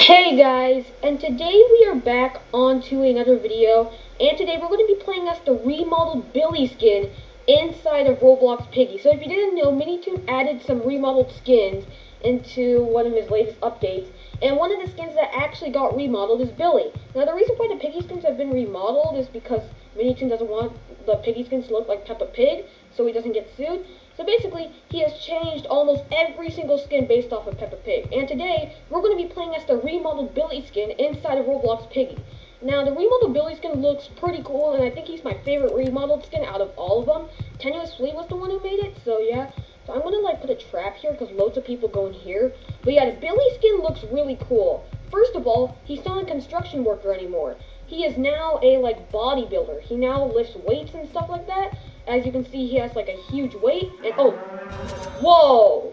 Hey guys, and today we are back onto another video, and today we're going to be playing as the remodeled Billy skin inside of Roblox Piggy. So if you didn't know, Minitoon added some remodeled skins, into one of his latest updates, and one of the skins that actually got remodeled is Billy. Now the reason why the Piggy skins have been remodeled is because Minitoon doesn't want the Piggy skins to look like Peppa Pig, so he doesn't get sued. So basically, he has changed almost every single skin based off of Peppa Pig. And today, we're going to be playing as the remodeled Billy skin inside of Roblox Piggy. Now, the remodeled Billy skin looks pretty cool, and I think he's my favorite remodeled skin out of all of them. Tenuous Flea was the one who made it, so yeah. So I'm to, like, put a trap here, because loads of people go in here. But yeah, the Billy skin looks really cool. First of all, he's not a construction worker anymore. He is now a, like, bodybuilder. He now lifts weights and stuff like that. As you can see, he has like a huge weight. And oh, whoa!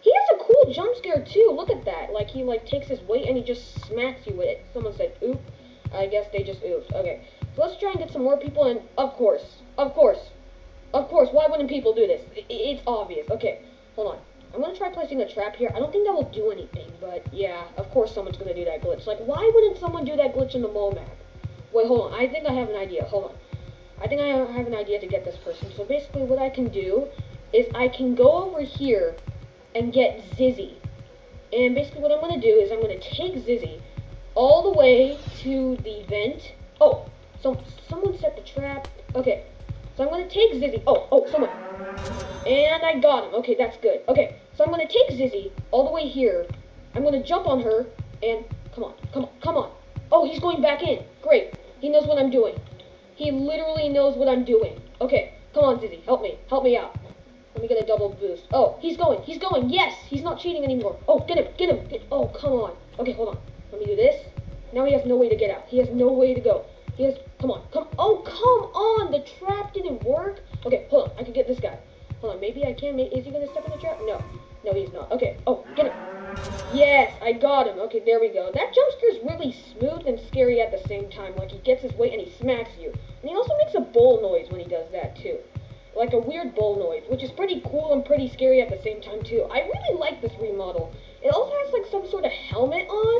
He has a cool jump scare too. Look at that. Like he like takes his weight and he just smacks you with it. Someone said oop. I guess they just ooped. Okay, so let's try and get some more people. in. of course, of course, of course. Why wouldn't people do this? It's obvious. Okay, hold on. I'm gonna try placing a trap here. I don't think that will do anything, but yeah, of course someone's gonna do that glitch. Like, why wouldn't someone do that glitch in the mall map? Wait, hold on. I think I have an idea. Hold on. I think I have an idea to get this person. So basically what I can do is I can go over here and get Zizzy. And basically what I'm to do is I'm to take Zizzy all the way to the vent. Oh, so someone set the trap. Okay, so I'm going to take Zizzy. Oh, oh, someone. And I got him. Okay, that's good. Okay, so I'm going to take Zizzy all the way here. I'm going to jump on her and come on, come on, come on. Oh, he's going back in. Great. He knows what I'm doing. He literally knows what I'm doing. Okay, come on, Zizzy. Help me. Help me out. Let me get a double boost. Oh, he's going. He's going. Yes, he's not cheating anymore. Oh, get him. Get him. Get, oh, come on. Okay, hold on. Let me do this. Now he has no way to get out. He has no way to go. Has... Come on. Come... Oh, come on. The trap didn't work. Okay, hold on. I can get this guy. Hold on. Maybe I can. Is he to step in the trap? No. No, he's not. Okay. Oh, get him. Yes, I got him. Okay, there we go. That jump scare really smooth and scary at the same time. Like, he gets his weight and he smacks you. And he also makes a bull noise when he does that, too. Like a weird bull noise, which is pretty cool and pretty scary at the same time, too. I really like this remodel. It also has, like, some sort of helmet on,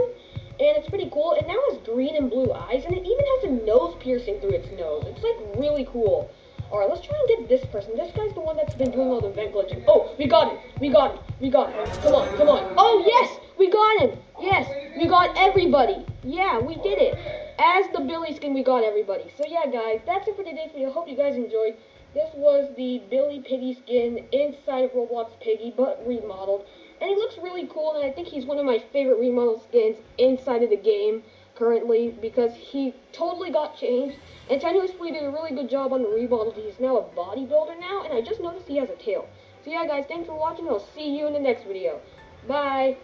pretty cool. It now has green and blue eyes, and it even has a nose piercing through its nose. It's, like, really cool. Alright, let's try and get this person. This guy's the one that's been doing all the vent glitching. Oh, we got him. We got him. We got him. Come on, come on. Oh, yes! We got him! Yes! We got everybody! Yeah, we did it! As the Billy skin, we got everybody. So yeah, guys, that's it for today's video. Hope you guys enjoyed. This was the Billy Piggy skin inside of Roblox Piggy, but remodeled. And he looks really cool, and I think he's one of my favorite remodeled skins inside of the game currently because he totally got changed. And Tenuous Flea did a really good job on the remodel. He's now a bodybuilder now, and I just noticed he has a tail. So yeah, guys, thanks for watching. I'll see you in the next video. Bye.